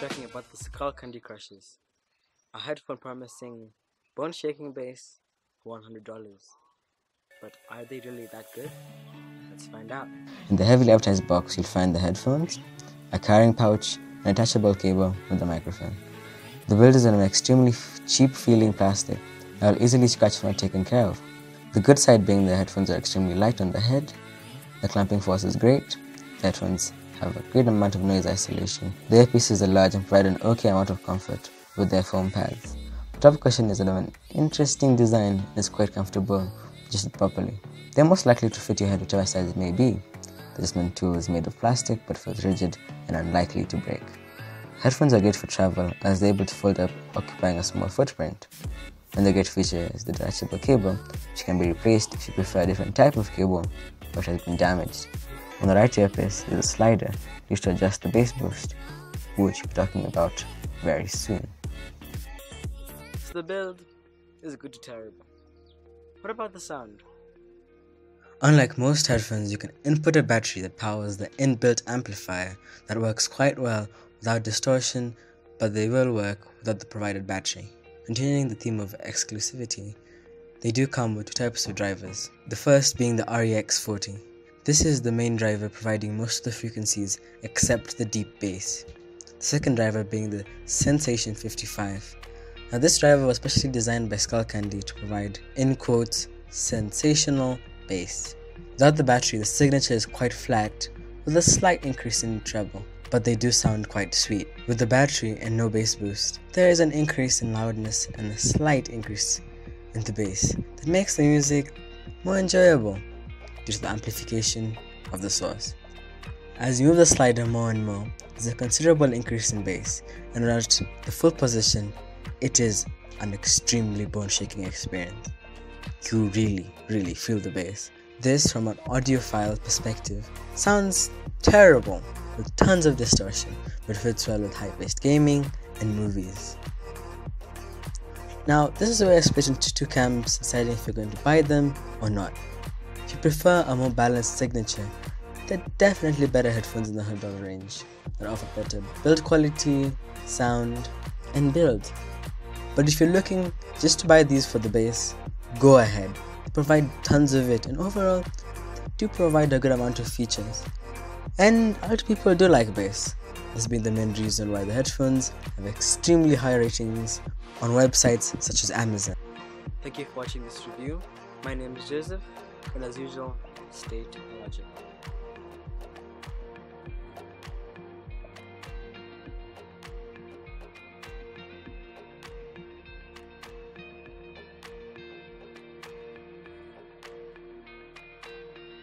talking about the Skullcandy Crushers, a headphone promising bone shaking bass for $100. But are they really that good? Let's find out. In the heavily advertised box, you'll find the headphones, a carrying pouch, and a attachable cable with a microphone. The build is in an extremely cheap feeling plastic that will easily scratch when taken care of. The good side being the headphones are extremely light on the head, the clamping force is great, the headphones have a great amount of noise isolation, the earpieces are large and provide an okay amount of comfort with their foam pads. The top question is of an interesting design and is quite comfortable adjusted properly. They're most likely to fit your head whichever size it may be. The adjustment tool is made of plastic but feels rigid and unlikely to break. Headphones are great for travel as they're able to fold up, occupying a small footprint. Another great feature is the detachable cable, which can be replaced if you prefer a different type of cable it has been damaged. On the right earpiece is a slider used to adjust the bass boost, which we'll be talking about very soon. So the build is good to terrible. What about the sound? Unlike most headphones, you can input a battery that powers the inbuilt amplifier that works quite well without distortion, but they will work without the provided battery. Continuing the theme of exclusivity, they do come with two types of drivers. The first being the REX40. This is the main driver providing most of the frequencies except the deep bass. The second driver being the Sensation 55. Now, this driver was specially designed by Skullcandy to provide, in quotes, sensational bass. Without the battery, the signature is quite flat with a slight increase in treble, but they do sound quite sweet. With the battery and no bass boost, there is an increase in loudness and a slight increase in the bass that makes the music more enjoyable due to the amplification of the source. As you move the slider more and more, there's a considerable increase in bass, and at the full position, it is an extremely bone shaking experience. You really, really feel the bass. This, from an audiophile perspective, sounds terrible with tons of distortion, but fits well with high paced gaming and movies. Now, this is where I split into two camps, deciding if you're going to buy them or not. If you prefer a more balanced signature, they're definitely better headphones in the $100 range that offer better build quality, sound, and build. But if you're looking just to buy these for the bass, go ahead. They provide tons of it, and overall, they do provide a good amount of features. And a lot of people do like bass. This been the main reason why the headphones have extremely high ratings on websites such as Amazon. Thank you for watching this review. My name is Joseph, and as usual, stay technological.